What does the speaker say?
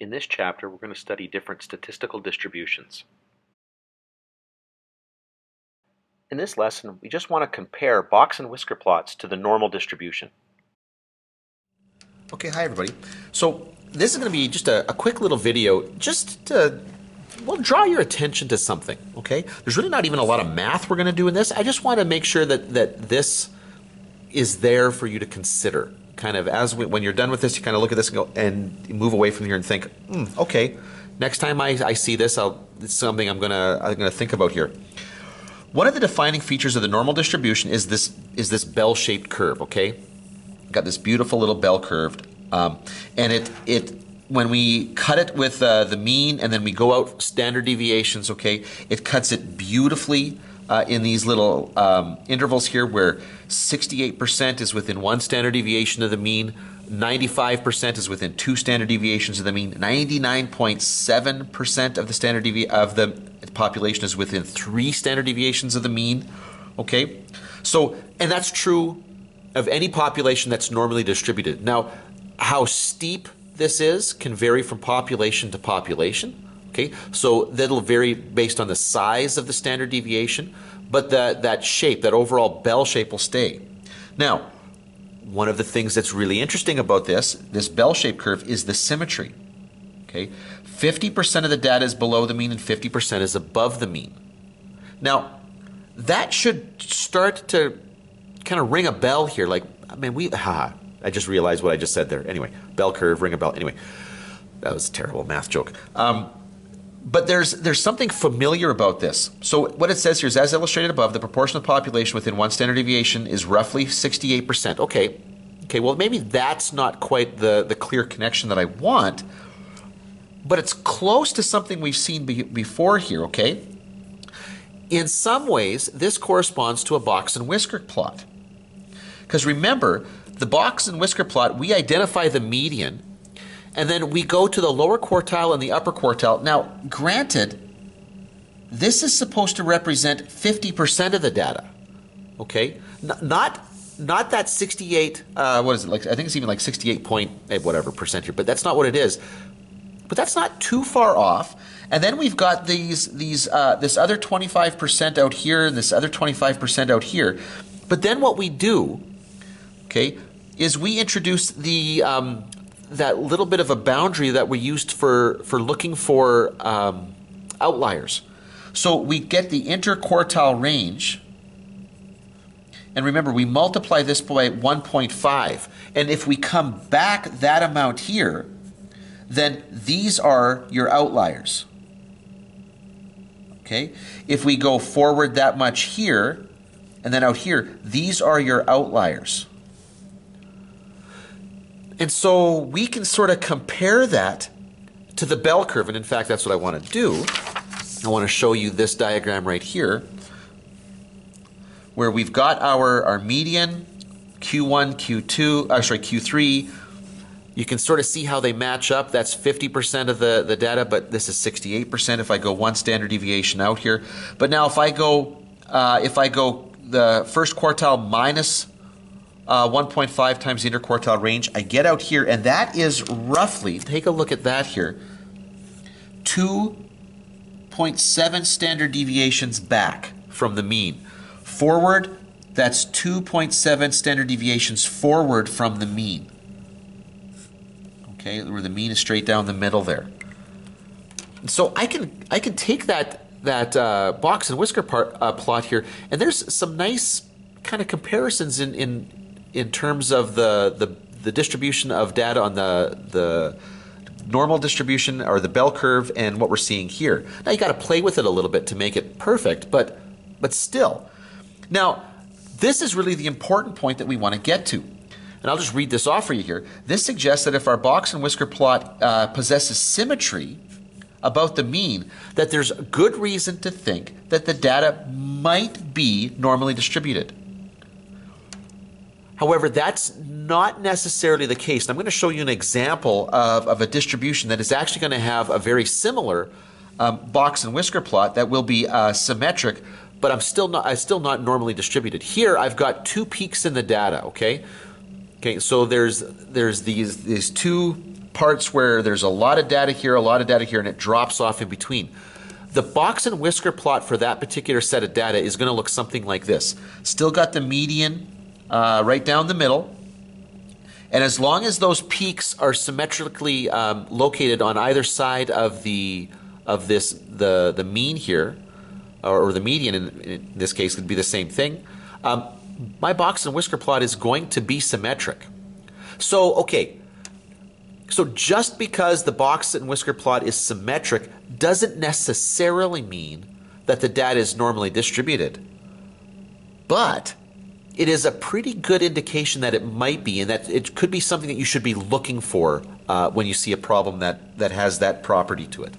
In this chapter, we're going to study different statistical distributions. In this lesson, we just want to compare box and whisker plots to the normal distribution. Okay, hi everybody. So this is going to be just a, a quick little video just to well, draw your attention to something, okay? There's really not even a lot of math we're going to do in this. I just want to make sure that, that this is there for you to consider. Kind of as we, when you're done with this, you kind of look at this and go and move away from here and think, hmm, okay, next time I, I see this, I'll, it's something I'm gonna I'm gonna think about here. One of the defining features of the normal distribution is this is this bell-shaped curve. Okay, got this beautiful little bell curve, um, and it it when we cut it with uh, the mean and then we go out standard deviations. Okay, it cuts it beautifully uh, in these little um, intervals here where 68% is within one standard deviation of the mean, 95% is within two standard deviations of the mean, 99.7% of the standard devi- of the population is within three standard deviations of the mean. Okay, so and that's true of any population that's normally distributed. Now, how steep this is can vary from population to population. Okay, so that'll vary based on the size of the standard deviation, but that that shape, that overall bell shape, will stay. Now, one of the things that's really interesting about this, this bell-shaped curve, is the symmetry. Okay, 50% of the data is below the mean and 50% is above the mean. Now, that should start to kind of ring a bell here. Like, I mean, we, ha, I just realized what I just said there. Anyway, bell curve, ring a bell. Anyway, that was a terrible math joke. Um, but there's there's something familiar about this. So what it says here is, as illustrated above, the proportion of the population within one standard deviation is roughly 68%. Okay, okay. Well, maybe that's not quite the the clear connection that I want, but it's close to something we've seen be, before here. Okay. In some ways, this corresponds to a box and whisker plot. Because remember, the box and whisker plot, we identify the median and then we go to the lower quartile and the upper quartile. Now, granted, this is supposed to represent 50% of the data. Okay? N- not not that 68 uh, what is it like i think it's even like 68 point eh, whatever percent here but that's not what it is but that's not too far off and then we've got these these uh, this other 25% out here and this other 25% out here but then what we do okay is we introduce the um, that little bit of a boundary that we used for for looking for um, outliers. So we get the interquartile range. And remember, we multiply this by 1.5. And if we come back that amount here, then these are your outliers. Okay? If we go forward that much here, and then out here, these are your outliers. And so we can sort of compare that to the bell curve. And in fact, that's what I want to do. I want to show you this diagram right here where we've got our, our median, Q1, Q2, uh, sorry, Q3. You can sort of see how they match up. That's 50% of the, the data, but this is 68% if I go one standard deviation out here. But now if I go, uh, if I go the first quartile minus uh, 1.5 times the interquartile range. I get out here, and that is roughly, take a look at that here, 2.7 standard deviations back from the mean. Forward, that's 2.7 standard deviations forward from the mean. Okay, where the mean is straight down the middle there. So I can I can take that that uh, box and whisker part, uh, plot here, and there's some nice kind of comparisons in, in in terms of the, the, the distribution of data on the, the normal distribution or the bell curve and what we're seeing here. Now you got to play with it a little bit to make it perfect, but, but still. Now, this is really the important point that we want to get to. And I'll just read this off for you here. This suggests that if our box and whisker plot uh, possesses symmetry about the mean, that there's good reason to think that the data might be normally distributed. However, that's not necessarily the case. I'm going to show you an example of, of a distribution that is actually going to have a very similar um, box and whisker plot that will be uh, symmetric, but I'm still not I'm still not normally distributed. Here, I've got two peaks in the data. Okay, okay. So there's there's these these two parts where there's a lot of data here, a lot of data here, and it drops off in between. The box and whisker plot for that particular set of data is going to look something like this. Still got the median uh, right down the middle. And as long as those peaks are symmetrically um, located on either side of the of this the the mean here, or, or the median in, in, this case could be the same thing. Um, my box and whisker plot is going to be symmetric. So okay, so just because the box and whisker plot is symmetric doesn't necessarily mean that the data is normally distributed. But it is a pretty good indication that it might be, and that it could be something that you should be looking for uh, when you see a problem that, that has that property to it.